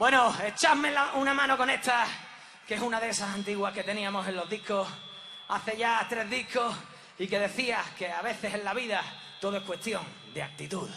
Bueno, echadme una mano con esta, que es una de esas antiguas que teníamos en los discos hace ya tres discos y que decía que a veces en la vida todo es cuestión de actitud.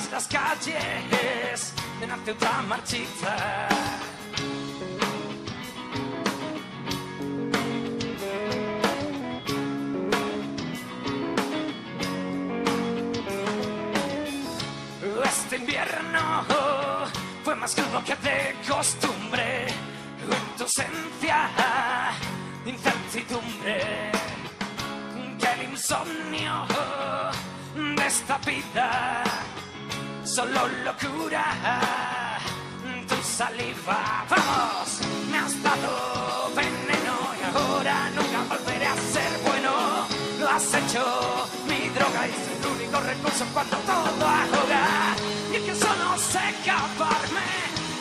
Tras las calles de una ciudad marchita. Este invierno fue más crudo que de costumbre. En tu ausencia, incertidumbre. Que el insomnio de esta vida, solo locura. Tu saliva, vamos, me has dado veneno y ahora nunca volveré a ser bueno. Lo has hecho mi droga y es el único recurso cuando todo ahoga. Y que solo sé escaparme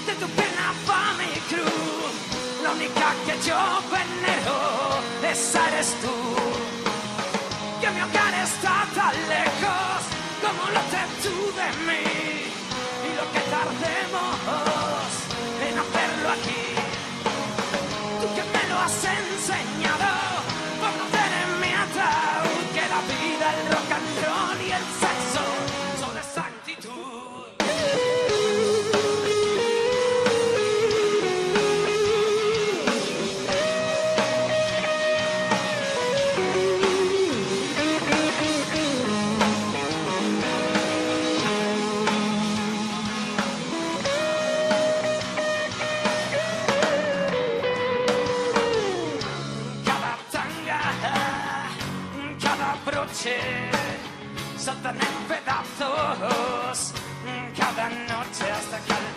de tu pena pa' mi cruz. La única que yo venero, esa eres tú. Broche saltan en pedazos mm, cada noche hasta que al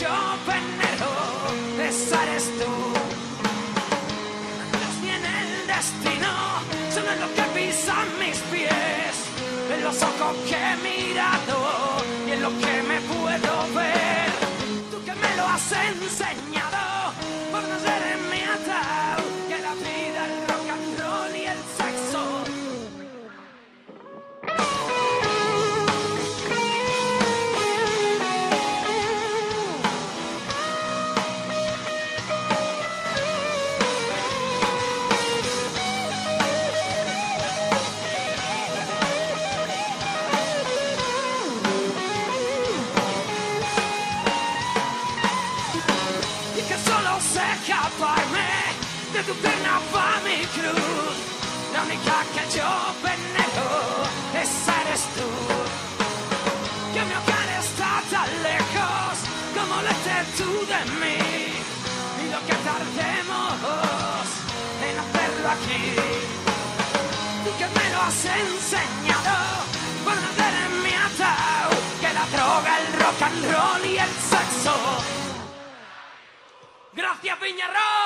yo venero, esa eres tú. Dios ni en el destino, solo en lo que pisan mis pies, en los ojos que he sé escaparme de tu pena pa' mi cruz. La única que yo venero, esa eres tú. Que mi hogar está tan lejos como lo estés tú de mí. Y lo que tardemos en hacerlo aquí. Tú que me lo has enseñado por no en mi ataúd que la droga, el rock and Peñarol.